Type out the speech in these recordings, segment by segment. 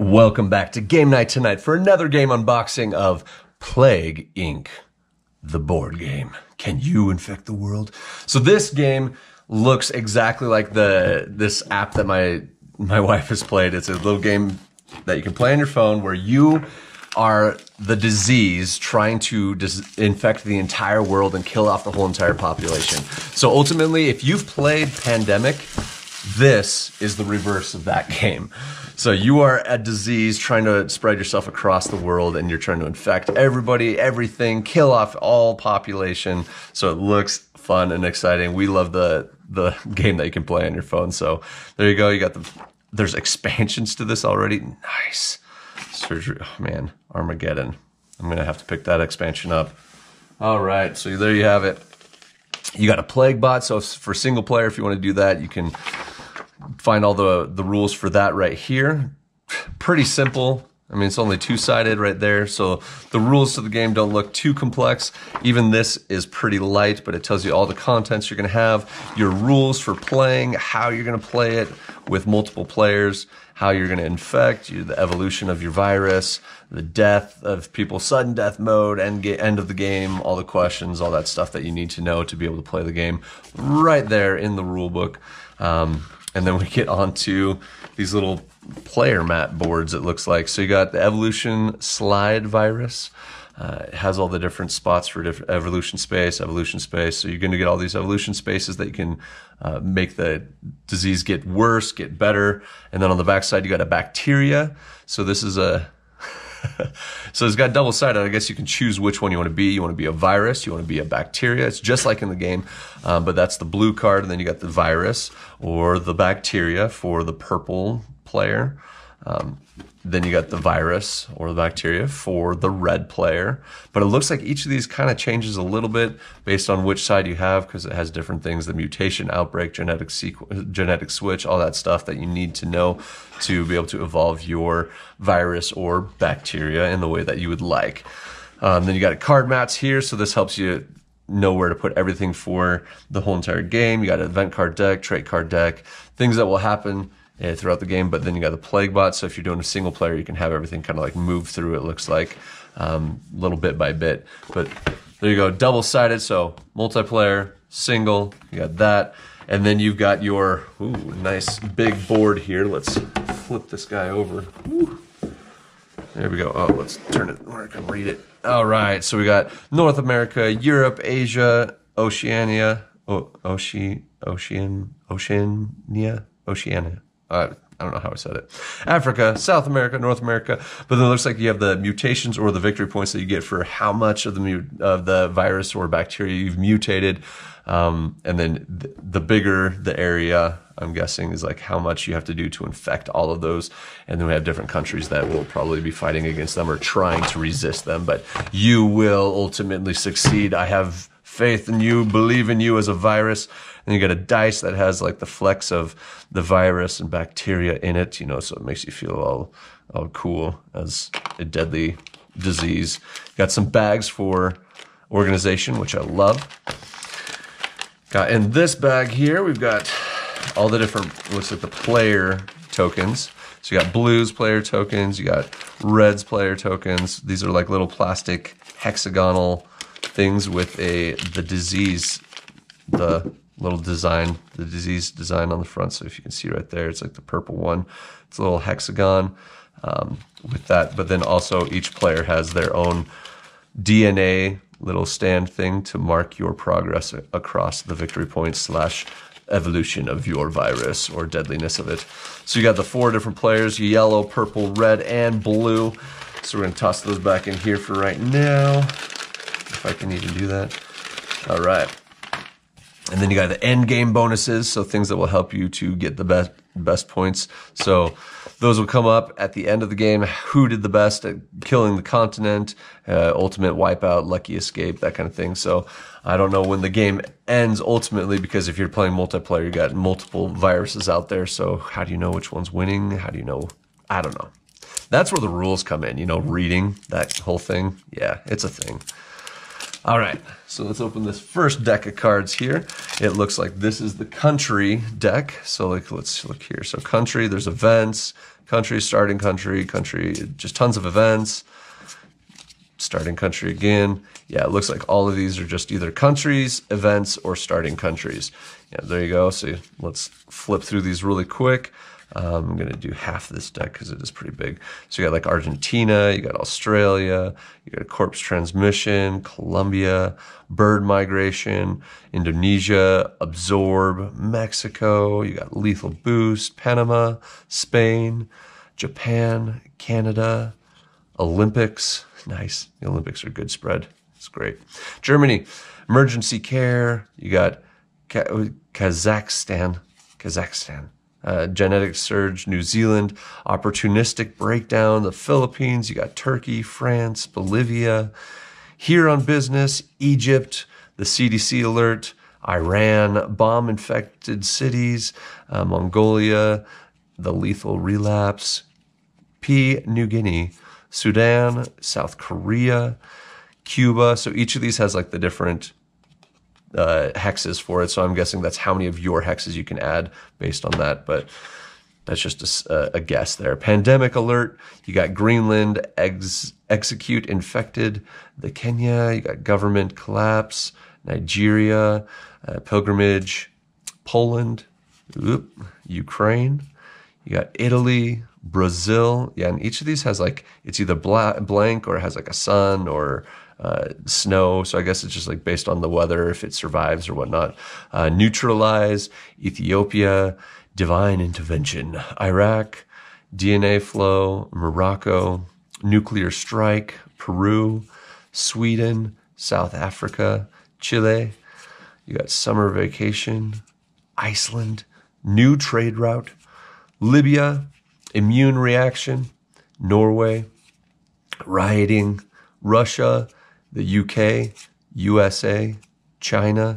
Welcome back to Game Night tonight for another game unboxing of Plague Inc., the board game. Can you infect the world? So this game looks exactly like the this app that my my wife has played. It's a little game that you can play on your phone where you are the disease trying to infect the entire world and kill off the whole entire population. So ultimately, if you've played Pandemic, this is the reverse of that game. So you are a disease trying to spread yourself across the world and you're trying to infect everybody, everything, kill off all population. So it looks fun and exciting. We love the the game that you can play on your phone. So there you go. You got the there's expansions to this already. Nice. Surgery. Oh man, Armageddon. I'm to have to pick that expansion up. All right. So there you have it. You got a plague bot. So for single player, if you want to do that, you can find all the, the rules for that right here. Pretty simple. I mean, it's only two-sided right there, so the rules to the game don't look too complex. Even this is pretty light, but it tells you all the contents you're gonna have, your rules for playing, how you're gonna play it with multiple players, how you're gonna infect, you, the evolution of your virus, the death of people, sudden death mode, end, end of the game, all the questions, all that stuff that you need to know to be able to play the game right there in the rule book. Um, and then we get onto these little player mat boards, it looks like. So you got the evolution slide virus. Uh, it has all the different spots for different evolution space, evolution space. So you're going to get all these evolution spaces that you can uh, make the disease get worse, get better. And then on the back side, you got a bacteria. So this is a so it's got double sided. I guess you can choose which one you want to be. You want to be a virus, you want to be a bacteria. It's just like in the game, um, but that's the blue card. And then you got the virus or the bacteria for the purple player. Um, then you got the virus or the bacteria for the red player. But it looks like each of these kind of changes a little bit based on which side you have because it has different things the mutation, outbreak, genetic, genetic switch, all that stuff that you need to know to be able to evolve your virus or bacteria in the way that you would like. Um, then you got card mats here, so this helps you know where to put everything for the whole entire game. You got an event card deck, trait card deck, things that will happen uh, throughout the game. But then you got the plague bot. So if you're doing a single player, you can have everything kind of like move through. It looks like um, little bit by bit. But there you go, double sided. So multiplayer, single. You got that, and then you've got your ooh nice big board here. Let's flip this guy over. Ooh. There we go. Oh, let's turn it where I can read it. All right. So we got North America, Europe, Asia, Oceania, o- Ocean, Ocean, Oceania, Oceania. Uh, I don't know how I said it. Africa, South America, North America. But then it looks like you have the mutations or the victory points that you get for how much of the of the virus or bacteria you've mutated. Um, and then th- the bigger the area, I'm guessing, is like how much you have to do to infect all of those. And then we have different countries that will probably be fighting against them or trying to resist them. But you will ultimately succeed. I have faith in you, believe in you as a virus. And you got a dice that has like the flecks of the virus and bacteria in it, you know, so it makes you feel all, all cool as a deadly disease. Got some bags for organization, which I love. Got in this bag here, we've got all the different, looks like the player tokens. So you got blues player tokens, you got reds player tokens. These are like little plastic hexagonal things with a the disease, the little design, the disease design on the front. So if you can see right there, it's like the purple one. It's a little hexagon um, with that. But then also each player has their own DNA little stand thing to mark your progress across the victory point slash evolution of your virus or deadliness of it. So you got the four different players, yellow, purple, red, and blue. So we're gonna toss those back in here for right now, if I can even do that. All right. And then you got the end game bonuses, so things that will help you to get the best best points. So those will come up at the end of the game. Who did the best at killing the continent, uh, ultimate wipeout, lucky escape, that kind of thing. So I don't know when the game ends ultimately because if you're playing multiplayer, you got multiple viruses out there. So how do you know which one's winning? How do you know? I don't know. That's where the rules come in. You know, reading that whole thing. Yeah, it's a thing. All right, so let's open this first deck of cards here. It looks like this is the country deck. So like, let's look here. So country, there's events, country, starting country, country, just tons of events. Starting country again. Yeah, it looks like all of these are just either countries, events, or starting countries. Yeah, there you go. So let's flip through these really quick. Um, I'm going to do half this deck because it is pretty big. So you got like Argentina, you got Australia, you got corpse transmission, Colombia, bird migration, Indonesia, absorb, Mexico, you got lethal boost, Panama, Spain, Japan, Canada, Olympics. Nice. The Olympics are good spread. It's great. Germany, emergency care. You got Kazakhstan, Kazakhstan, uh, genetic surge, New Zealand, opportunistic breakdown, the Philippines, you got Turkey, France, Bolivia, here on business, Egypt, the CDC alert, Iran, bomb infected cities, uh, Mongolia, the lethal relapse, P, New Guinea, Sudan, South Korea, Cuba. So each of these has like the different uh, hexes for it. So I'm guessing that's how many of your hexes you can add based on that. But that's just a, a guess there. Pandemic alert. You got Greenland, ex, execute infected. The Kenya. You got government collapse. Nigeria, uh, pilgrimage, Poland, oop, Ukraine. You got Italy, Brazil. Yeah, and each of these has like, it's either blank or has like a sun or uh, snow. So I guess it's just like based on the weather, if it survives or whatnot. Uh, neutralize, Ethiopia, divine intervention, Iraq, DNA flow, Morocco, nuclear strike, Peru, Sweden, South Africa, Chile. You got summer vacation, Iceland, new trade route, Libya, immune reaction, Norway, rioting, Russia, the UK, USA, China,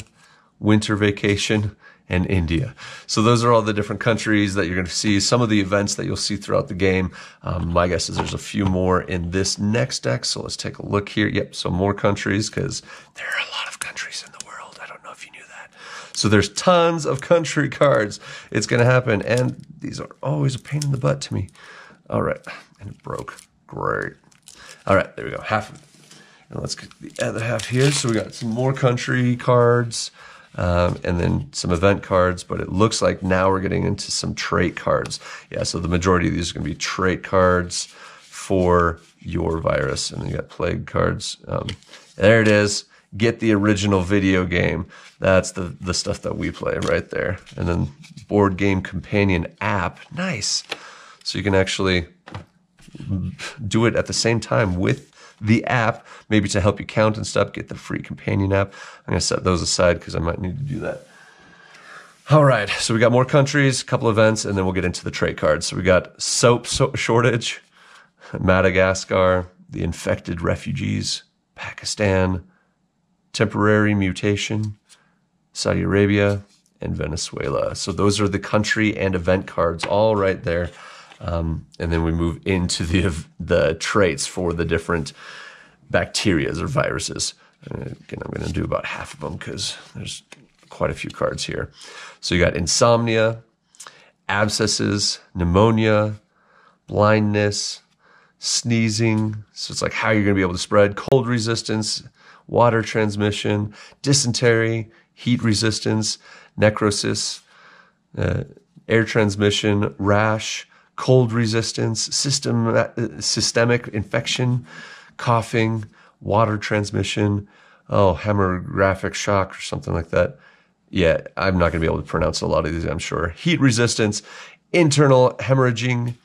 winter vacation, and India. So those are all the different countries that you're going to see. Some of the events that you'll see throughout the game. Um, my guess is there's a few more in this next deck. So let's take a look here. Yep, so more countries because there are a lot of countries in the world. I don't know if you knew that. So there's tons of country cards. It's going to happen, and these are always a pain in the butt to me. All right, and it broke. Great. All right, there we go. Half of and let's get the other half here. So we got some more country cards um, and then some event cards, but it looks like now we're getting into some trait cards. Yeah, so the majority of these are going to be trait cards for your virus. And then you got plague cards. Um, there it is. Get the original video game. That's the, the stuff that we play right there. And then board game companion app. Nice. So you can actually do it at the same time with the app, maybe to help you count and stuff, get the free companion app. I'm going to set those aside because I might need to do that. All right, so we got more countries, a couple events, and then we'll get into the trait cards. So we got soap so- shortage, Madagascar, the infected refugees, Pakistan, temporary mutation, Saudi Arabia, and Venezuela. So those are the country and event cards all right there. Um, and then we move into the the traits for the different bacterias or viruses. Uh, again, I'm going to do about half of them because there's quite a few cards here. So you got insomnia, abscesses, pneumonia, blindness, sneezing. So it's like how you're going to be able to spread cold resistance, water transmission, dysentery, heat resistance, necrosis, uh, air transmission, rash, cold resistance, system, uh, systemic infection, coughing, water transmission, oh, hemorrhagic shock or something like that. Yeah, I'm not going to be able to pronounce a lot of these, I'm sure. Heat resistance, internal hemorrhaging,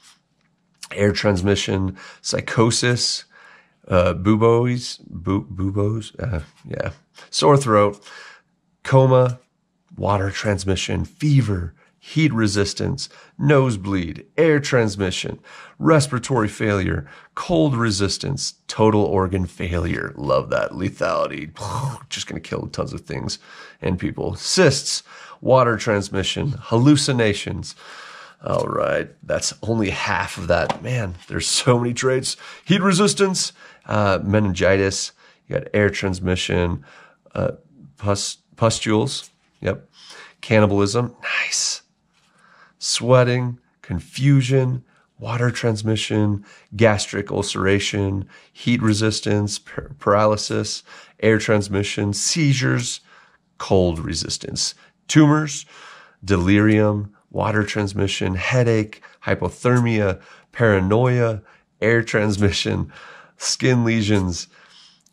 air transmission, psychosis, uh, buboes, bu- buboes, uh, yeah, sore throat, coma, water transmission, fever, heat resistance, nosebleed, air transmission, respiratory failure, cold resistance, total organ failure. Love that. Lethality. Just going to kill tons of things and people. Cysts, water transmission, hallucinations. All right. That's only half of that. Man, there's so many traits. Heat resistance, uh, meningitis, You got air transmission, uh, pus- pustules. Yep. Cannibalism. Nice. Sweating, confusion, water transmission, gastric ulceration, heat resistance, par- paralysis, air transmission, seizures, cold resistance, tumors, delirium, water transmission, headache, hypothermia, paranoia, air transmission, skin lesions,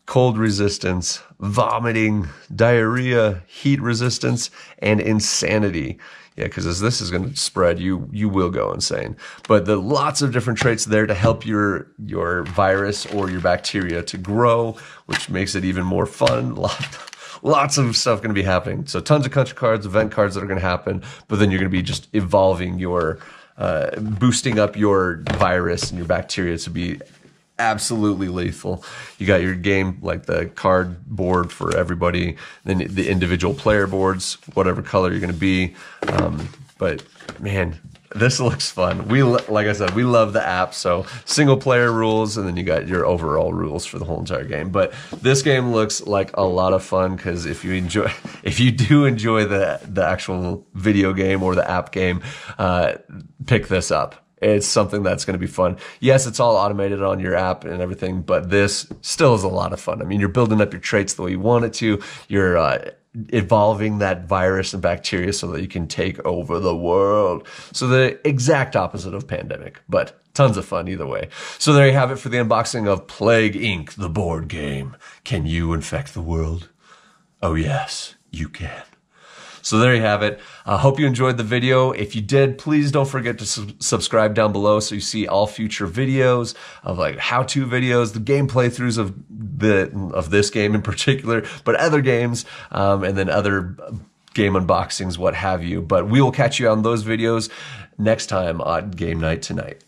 cold resistance, vomiting, diarrhea, heat resistance, and insanity. Yeah, because as this is going to spread, you you will go insane. But the lots of different traits there to help your your virus or your bacteria to grow, which makes it even more fun. lots of stuff going to be happening. So tons of country cards, event cards that are going to happen. But then you're going to be just evolving your, uh, boosting up your virus and your bacteria to be absolutely lethal. You got your game like the card board for everybody, then the individual player boards, whatever color you're going to be. Um, but man, this looks fun. We like I said, we love the app. So single player rules, and then you got your overall rules for the whole entire game. But this game looks like a lot of fun because if you enjoy, if you do enjoy the the actual video game or the app game, uh, pick this up. It's something that's going to be fun. Yes, it's all automated on your app and everything, but this still is a lot of fun. I mean, you're building up your traits the way you want it to. You're uh, evolving that virus and bacteria so that you can take over the world. So the exact opposite of pandemic, but tons of fun either way. So there you have it for the unboxing of Plague Inc., the board game. Can you infect the world? Oh yes, you can. So there you have it. I uh, hope you enjoyed the video. If you did, please don't forget to su subscribe down below so you see all future videos of like how-to videos, the game playthroughs of the of this game in particular, but other games, um, and then other game unboxings, what have you. But we will catch you on those videos next time on Game Night Tonight.